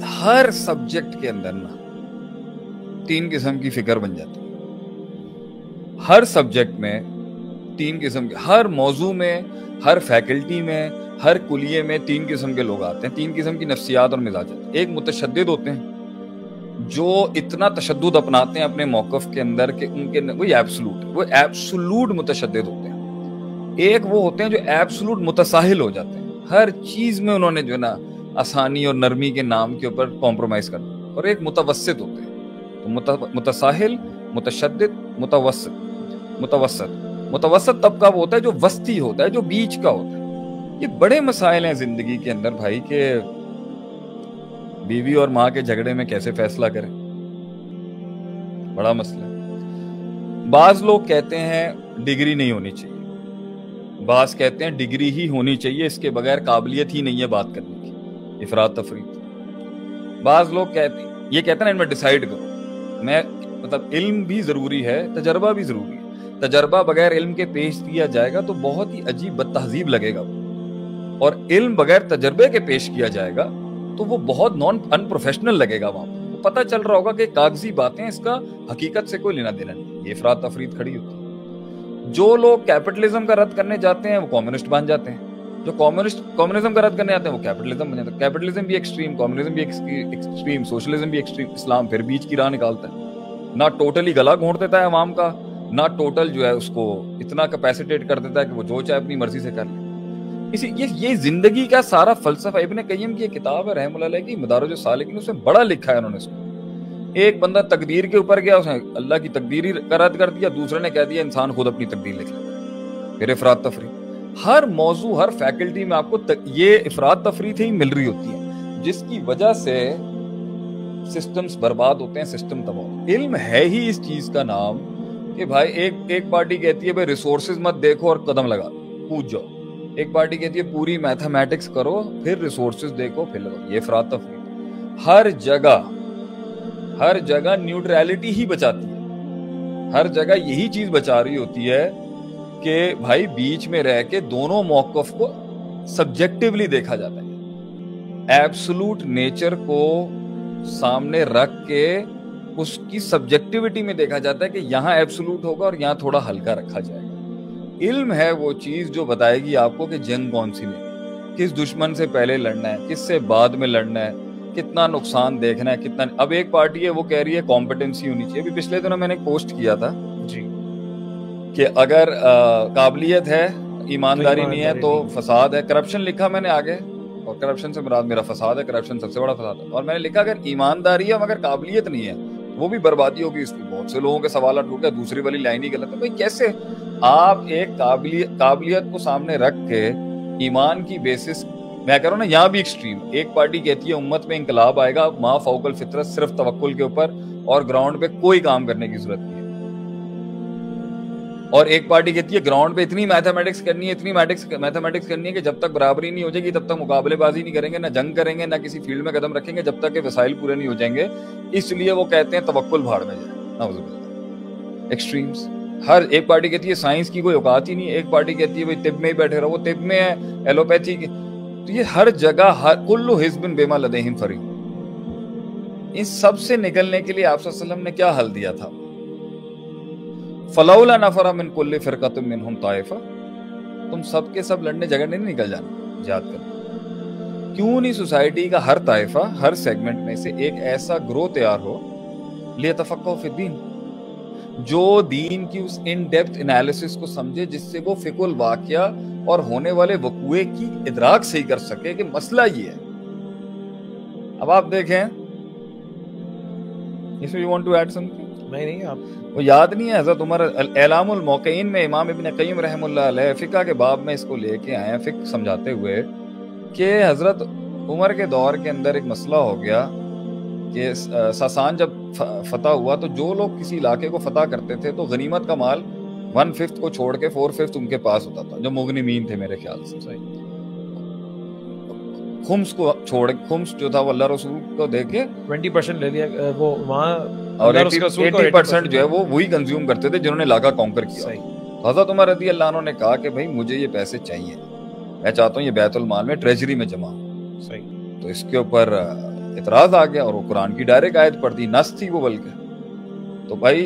हर subject के अंदर ना तीन किस्म की फ़िक्र बन जाती है। हर सब्जेक्ट में तीन किस्म के हर मौजू में हर फैकल्टी में हर कुलिये में तीन किस्म के लोग आते हैं। तीन किस्म की नफ्सियात और मिजाज एक मुतशद होते हैं जो इतना तशद अपनाते हैं अपने मौकफ के अंदर के उनके न, वो एब्सोलूट वो एब्सोलूट मुतशद होते हैं। एक वो होते हैं जो एब्सोलूट मुतसाहिल हो जाते हैं। हर चीज़ में उन्होंने जो है ना आसानी और नरमी के नाम के ऊपर कॉम्प्रोमाइज कर और एक मुतवसत होते हैं। तो मुतसाहिल मुतशद मुतवसत मुतवसत मुतवसत तबका वो होता है जो वस्ती होता है, जो बीच का होता है। ये बड़े मसाइल हैं ज़िंदगी के अंदर भाई के बीवी और माँ के झगड़े में कैसे फैसला करें? बड़ा मसला है। बाज लोग कहते हैं डिग्री नहीं होनी चाहिए। बाज कहते हैं डिग्री ही होनी चाहिए, इसके बगैर काबिलियत ही नहीं है बात करने इफरात तफरी बाज लोग कहते, ये कहते ना, इनमें डिसाइड करो। मैं मतलब इल्म भी ज़रूरी है, तजर्बा भी ज़रूरी है। तजर्बा बगैर इल्म के पेश किया जाएगा तो बहुत ही अजीब बदतहजीब लगेगा और इल्म बगैर तजर्बे के पेश किया जाएगा तो वो बहुत नॉन अनप्रोफेशनल लगेगा वहाँ पर तो पता चल रहा होगा कि कागज़ी बातें इसका हकीकत से कोई लेना देना नहीं। ये अफरात तफरीद खड़ी होती है। जो लोग कैपिटलिज्म का रद्द करने जाते हैं, वो कम्युनिस्ट बन जाते हैं। जो कम्युनिस्ट कम्युनिज्म का रद्द करने आते हैं वो कैपिटलिज्म बन जाते हैं कैपिटलिज्म भी एक्सट्रीम कम्युनिज्म भी एक्सट्रीम सोशलिज्म भी एक्सट्रीम इस्लाम फिर बीच की राह निकालता है। ना टोटली गला घोंट देता है अवाम का, ना टोटल जो है उसको इतना कैपेसिटेट कर देता है कि वो जो चाहे अपनी मर्ज़ी से कर ले। इसी ये ये ज़िंदगी का सारा फलसफा, इब्ने कय्यम की किताब है रहमुल्लाह की, मदारज सालिकिन, उसमें बड़ा लिखा है उन्होंने एक बंदा तकदीर के ऊपर गया, उसने अल्लाह की तकदीर ही रद्द कर दिया, दूसरे ने कह दिया, इंसान खुद अपनी तकदीर लिख लेता फिर इफरात तफरी। हर मौजू हर फैकल्टी में आपको तक, ये इफरात तफरी ही मिल रही होती है जिसकी वजह से सिस्टम्स बर्बाद होते हैं सिस्टम तबाह इल्म है ही इस चीज़ का नाम कि भाई एक एक पार्टी कहती है भाई रिसोर्सेज मत देखो और कदम लगा पूछ जाओ। एक पार्टी कहती है पूरी मैथमेटिक्स करो फिर रिसोर्सेज देखो फिर लगाओ। ये फरात तफरी। हर जगह हर जगह न्यूट्रैलिटी ही बचाती है। हर जगह यही चीज़ बचा रही होती है कि भाई बीच में रह के दोनों मौकफ को सब्जेक्टिवली देखा जाता है। एब्सोलूट नेचर को सामने रख के उसकी सब्जेक्टिविटी में देखा जाता है कि यहाँ एब्सोलूट होगा और यहाँ थोड़ा हल्का रखा जाएगा। इल्म है वो चीज़ जो बताएगी आपको कि जंग कौन सी नहीं किस दुश्मन से पहले लड़ना है, किससे बाद में लड़ना है, कितना नुकसान देखना है, कितना अब एक पार्टी है, वो कह रही है कॉम्पिटेंसी होनी चाहिए। अभी पिछले दिनों मैंने पोस्ट किया था कि अगर काबिलियत है ईमानदारी नहीं है तो फसाद है। करप्शन लिखा मैंने आगे और करप्शन से मुराद मेरा फसाद है करप्शन सबसे बड़ा फसाद है। और मैंने लिखा अगर ईमानदारी है मगर काबिलियत नहीं है वो भी बर्बादी होगी इसकी। बहुत से लोगों के सवाल उठ गया दूसरी वाली लाइन ही गलत है। भाई कैसे? आप एक काबिलियत काबिलियत को सामने रख के ईमान की बेसिस मैं कह रहा हूँ ना यहाँ भी एक्सट्रीम एक पार्टी कहती है उम्मत में इंकलाब आएगा माँ फौकल फितरत सिर्फ़ तवक्ल के ऊपर और ग्राउंड पे कोई काम करने की ज़रूरत नहीं और एक पार्टी कहती है ग्राउंड पे इतनी मैथमेटिक्स करनी है, इतनी मैथमेटिक्स करनी है कि जब तक बराबरी नहीं हो जाएगी, तब तक मुकाबलेबाजी नहीं करेंगे, ना जंग करेंगे, ना किसी फ़ील्ड में कदम रखेंगे, जब तक के वसाइल पूरे नहीं हो जाएँगे। इसलिए वो कहते हैं तवक्ल भाड़ में जाए। एक्सट्रीम्स हर एक पार्टी कहती है साइंस की कोई औकात ही नहीं एक पार्टी कहती है, भाई तिब में ही बैठे रहो। वो तिब में है एलोपैथी तो ये हर जगह, हर, कुल्लु हिजबिन बेमा लदेहिम फरी इस सबसे निकलने के लिए आप ने क्या हल दिया था? फलाउला नफरा मिन कुल्ली फिरका तुम मिन ताइफा। तुम सबके सब लड़ने जगह नहीं निकल जाना, याद कर। क्यों नहीं सोसाइटी का हर ताइफा, हर सेगमेंट में से एक ऐसा ग्रो तैयार हो? लिए तफक्दीन जो दीन की उस इन डेप्थ एनालिसिस को समझे, जिससे वो फिकुल वाक्य और होने वाले वकुए की इदराक सही कर सके कि मसला ये है। अब आप देखें इसमें you want to add something. नहीं नहीं आप वो याद नहीं है हज़रत उमर एलामुल मौक़ीन में इमाम इबन कईम रहमुल्लाह फ़िका के बाब में इसको लेके आए हैं फ़िक समझाते हुए कि हज़रत उमर के दौर के अंदर एक मसला हो गया कि सासान जब फतह हुआ तो जो लोग किसी इलाके को फतह करते थे तो गनीमत का माल वन फिफ्थ को छोड़ के फोर फिफ्थ उनके पास होता था जो मुगनमीन थे मेरे ख्याल से। सही। खुम्स को छोड़ खुम्स जो था वो अल्लाह रसूल को देके ट्वेंटी परसेंट ले लिया वो वहाँ और एटी परसेंट जो है वो वही कंज्यूम करते थे जिन्होंने लागा कॉन्कर किया। हज़रत उमर रदी अल्लाह ने कहा कि भाई मुझे ये पैसे चाहिए। मैं चाहता हूँ ये बैतुल माल में ट्रेजरी में जमा सही। तो इसके ऊपर इतराज आ गया और वो कुरान की डायरेक्ट आयत पढ़ दी नस थी वो बल्कि। तो भाई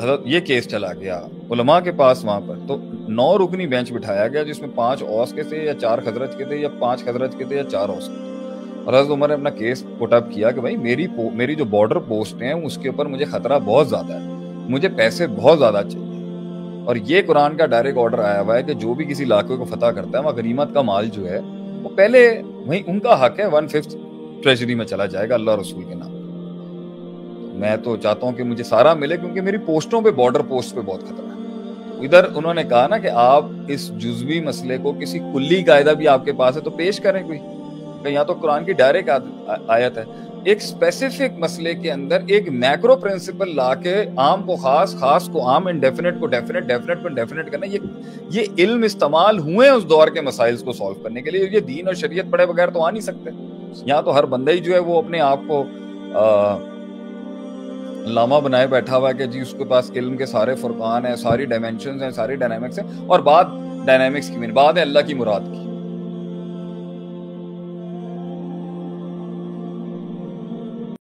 हज़रत ये केस चला गया उलमा के पास वहाँ पर। तो नौ रुकनी बेंच बिठाया गया जिसमें पाँच औस के थे या चार खजरत के थे या पाँच खजरत के थे या चार औस के थे। और हज़रत उमर ने अपना केस पुटअप किया कि भाई मेरी मेरी जो बॉर्डर पोस्ट है, उसके ऊपर मुझे खतरा बहुत ज़्यादा है। मुझे पैसे बहुत ज़्यादा चाहिए। और ये कुरान का डायरेक्ट ऑर्डर आया हुआ है कि जो भी किसी इलाके को फतह करता है, वहाँ गनीमत का माल जो है, वो पहले वही उनका हक है वन फिफ्थ ट्रेजरी में चला जाएगा अल्लाह रसूल के नाम मैं तो चाहता हूँ कि मुझे सारा मिले क्योंकि मेरी पोस्टों पे बॉर्डर पोस्ट पे बहुत खतरा है। इधर उन्होंने कहा ना कि आप इस जुजवी मसले को किसी कुल्ली कायदा भी आपके पास है तो पेश करें कोई। यहाँ तो कुरान की डायरेक्ट आयत है। एक स्पेसिफिक मसले के अंदर एक मैक्रो प्रिंसिपल ला के आम को खास खास को आम इंडेफिनेट को डेफिनेट डेफिनेट को इंडेफिनेट करना, ये ये इल्म इस्तेमाल हुए उस दौर के मसाइल को सॉल्व करने के लिए, ये दीन और शरीयत पढ़े बगैर तो आ नहीं सकते। यहाँ तो हर बंदा ही जो है वो अपने आप को लामा बनाए बैठा हुआ है कि जी उसके पास इल्म के सारे फुरकान है, सारी डायमेंशन हैं, सारी डायनामिक्स हैं, और बाद डायनामिक्स की बात है अल्लाह की मुराद की।